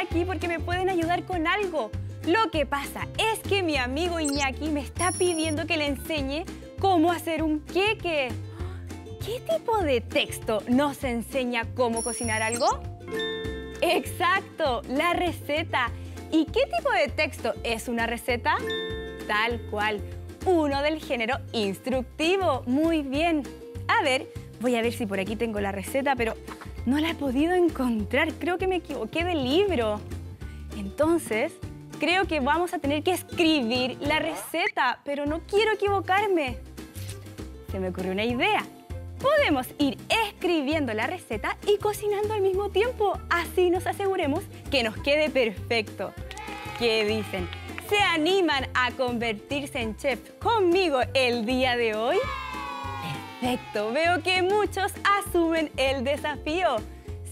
aquí porque me pueden ayudar con algo. Lo que pasa es que mi amigo Iñaki me está pidiendo que le enseñe cómo hacer un queque. ¿Qué tipo de texto nos enseña cómo cocinar algo? Exacto, la receta. ¿Y qué tipo de texto es una receta? Tal cual, uno del género instructivo. Muy bien. A ver, voy a ver si por aquí tengo la receta, pero no la he podido encontrar. Creo que me equivoqué de libro. Entonces, creo que vamos a tener que escribir la receta, pero no quiero equivocarme. Se me ocurrió una idea. Podemos ir escribiendo la receta y cocinando al mismo tiempo. Así nos aseguremos que nos quede perfecto. ¿Qué dicen? ¿Se animan a convertirse en chef conmigo el día de hoy? Perfecto, veo que muchos asumen el desafío.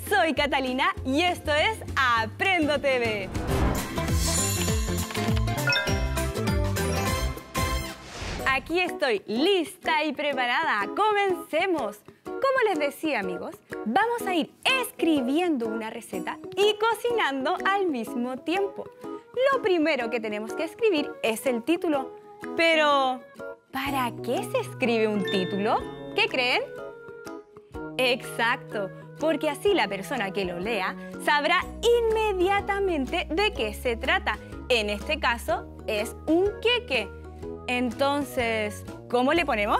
Soy Catalina y esto es Aprendo TV. Aquí estoy lista y preparada. ¡Comencemos! Como les decía amigos, vamos a ir escribiendo una receta y cocinando al mismo tiempo. Lo primero que tenemos que escribir es el título. Pero, ¿para qué se escribe un título? ¿Qué creen? Exacto, porque así la persona que lo lea sabrá inmediatamente de qué se trata. En este caso es un queque. Entonces, ¿cómo le ponemos?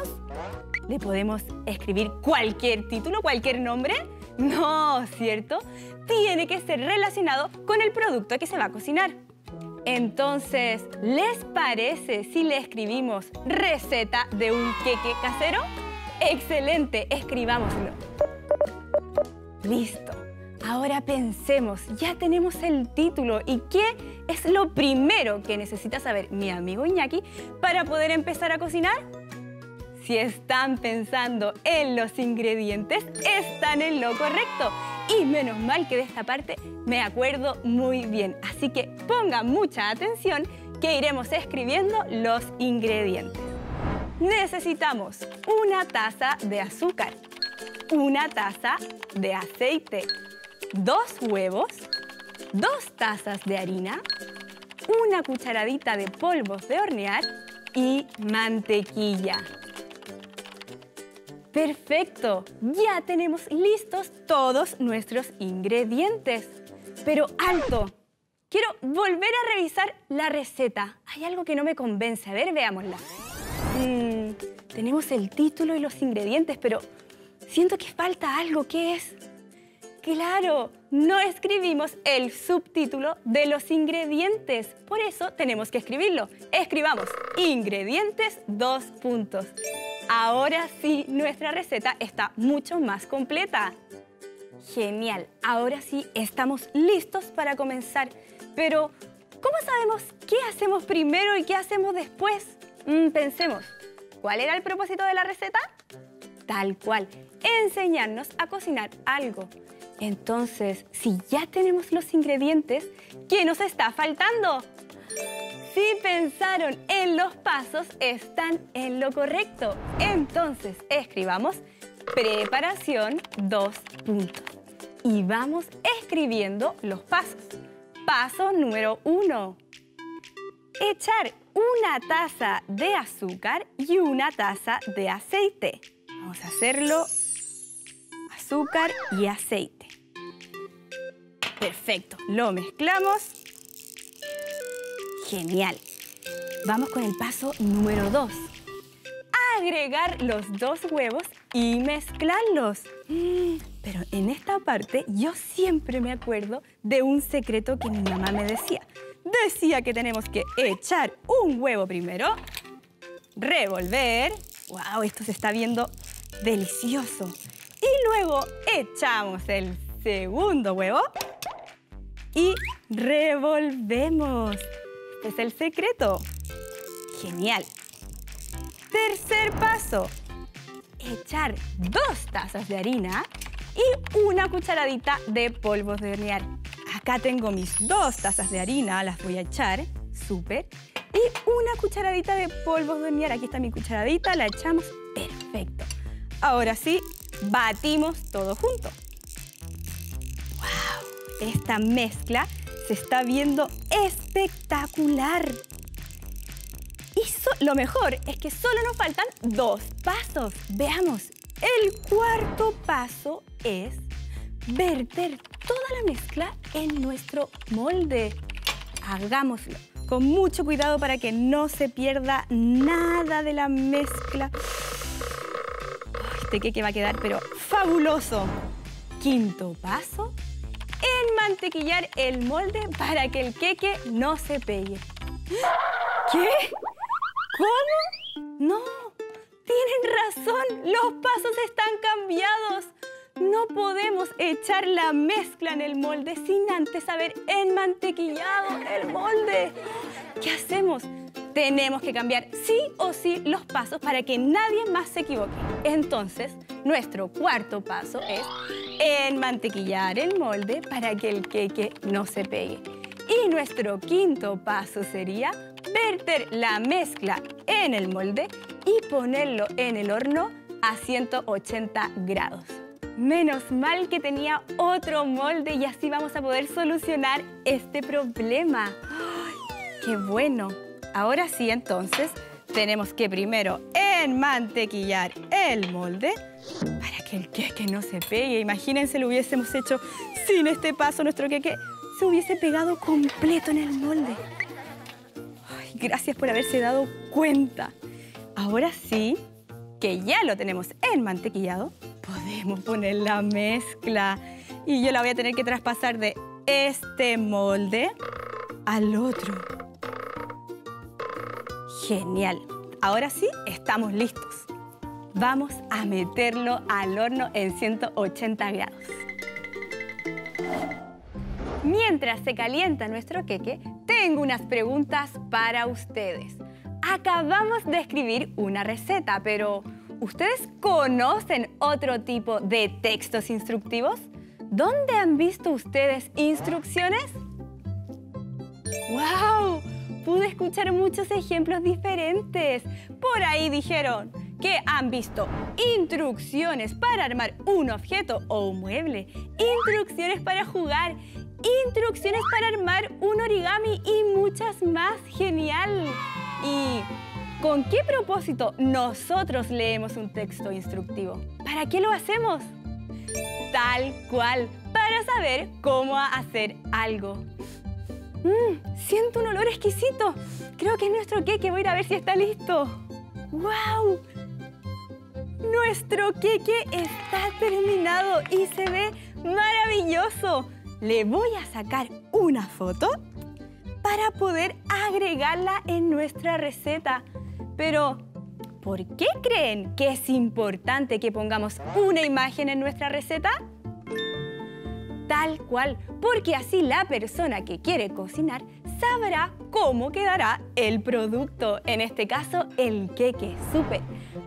¿Le podemos escribir cualquier título, cualquier nombre? No, ¿cierto? Tiene que ser relacionado con el producto que se va a cocinar. Entonces, ¿les parece si le escribimos receta de un queque casero? ¡Excelente! Escribámoslo. Listo. Ahora pensemos, ya tenemos el título y qué es lo primero que necesita saber mi amigo Iñaki para poder empezar a cocinar. Si están pensando en los ingredientes, están en lo correcto. Y menos mal que de esta parte me acuerdo muy bien. Así que pongan mucha atención que iremos escribiendo los ingredientes. Necesitamos una taza de azúcar, una taza de aceite, dos huevos, dos tazas de harina, una cucharadita de polvos de hornear y mantequilla. Perfecto, ya tenemos listos todos nuestros ingredientes. Pero alto, quiero volver a revisar la receta. Hay algo que no me convence, a ver, veámosla. Mm, tenemos el título y los ingredientes, pero siento que falta algo. ¿Qué es? Claro, no escribimos el subtítulo de los ingredientes. Por eso tenemos que escribirlo. Escribamos ingredientes, dos puntos. Ahora sí, nuestra receta está mucho más completa. Genial, ahora sí estamos listos para comenzar. Pero, ¿cómo sabemos qué hacemos primero y qué hacemos después? Mm, pensemos, ¿cuál era el propósito de la receta? Tal cual, enseñarnos a cocinar algo. Entonces, si ya tenemos los ingredientes, ¿qué nos está faltando? Si pensaron en los pasos, están en lo correcto. Entonces, escribamos preparación, dos puntos. Y vamos escribiendo los pasos. Paso número uno. Echar una taza de azúcar y una taza de aceite. Vamos a hacerlo azúcar y aceite. Perfecto, lo mezclamos. Genial. Vamos con el paso número 2. Agregar los dos huevos y mezclarlos. Pero en esta parte yo siempre me acuerdo de un secreto que mi mamá me decía. Decía que tenemos que echar un huevo primero, revolver. ¡Wow! Esto se está viendo delicioso. Y luego echamos el segundo huevo y revolvemos. Este es el secreto. Genial. Tercer paso. Echar dos tazas de harina y una cucharadita de polvos de hornear. Acá tengo mis dos tazas de harina, las voy a echar. Súper. Y una cucharadita de polvos de hornear. Aquí está mi cucharadita, la echamos. Perfecto. Ahora sí, batimos todo junto. ¡Wow! Esta mezcla se está viendo espectacular. Y lo mejor es que solo nos faltan dos pasos. Veamos, el cuarto paso es verter toda la mezcla en nuestro molde. Hagámoslo con mucho cuidado para que no se pierda nada de la mezcla. Este queque va a quedar pero fabuloso. Quinto paso, enmantequillar el molde para que el queque no se pegue. ¿Qué? ¿Cómo? No, tienen razón, los pasos están cambiados. No podemos echar la mezcla en el molde sin antes haber enmantequillado el molde. ¿Qué hacemos? Tenemos que cambiar sí o sí los pasos para que nadie más se equivoque. Entonces, nuestro cuarto paso es enmantequillar el molde para que el queque no se pegue. Y nuestro quinto paso sería verter la mezcla en el molde y ponerlo en el horno a 180 grados. Menos mal que tenía otro molde y así vamos a poder solucionar este problema. ¡Qué bueno! Ahora sí, entonces, tenemos que primero enmantequillar el molde para que el queque no se pegue. Imagínense, lo hubiésemos hecho sin este paso, nuestro queque se hubiese pegado completo en el molde. gracias por haberse dado cuenta. Ahora sí, que ya lo tenemos enmantequillado, podemos poner la mezcla. Y yo la voy a tener que traspasar de este molde al otro. Genial. Ahora sí, estamos listos. Vamos a meterlo al horno en 180 grados. Mientras se calienta nuestro queque, tengo unas preguntas para ustedes. Acabamos de escribir una receta, pero ¿Ustedes conocen otro tipo de textos instructivos? ¿Dónde han visto ustedes instrucciones? ¡Wow! Pude escuchar muchos ejemplos diferentes. Por ahí dijeron que han visto instrucciones para armar un objeto o un mueble, instrucciones para jugar, instrucciones para armar un origami y muchas más. ¡Genial! Y ¿Con qué propósito nosotros leemos un texto instructivo? ¿Para qué lo hacemos? Tal cual, para saber cómo hacer algo. Mmm, siento un olor exquisito. Creo que es nuestro queque. Voy a ir a ver si está listo. ¡Wow! Nuestro queque está terminado y se ve maravilloso. Le voy a sacar una foto para poder agregarla en nuestra receta. Pero, ¿por qué creen que es importante que pongamos una imagen en nuestra receta? Tal cual, porque así la persona que quiere cocinar sabrá cómo quedará el producto, en este caso el queque. ¡Súper!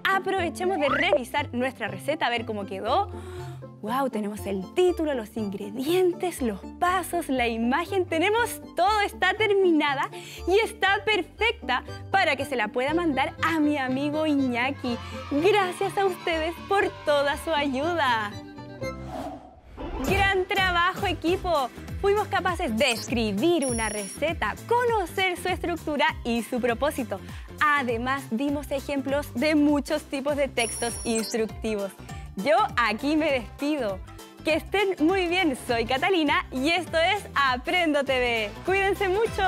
Aprovechemos de revisar nuestra receta, a ver cómo quedó. ¡Wow! Tenemos el título, los ingredientes, los pasos, la imagen. Tenemos todo, está terminada y está perfecta para que se la pueda mandar a mi amigo Iñaki. Gracias a ustedes por toda su ayuda. ¡Gran trabajo, equipo! Fuimos capaces de escribir una receta, conocer su estructura y su propósito. Además, dimos ejemplos de muchos tipos de textos instructivos. Yo aquí me despido. Que estén muy bien, soy Catalina y esto es Aprendo TV. Cuídense mucho.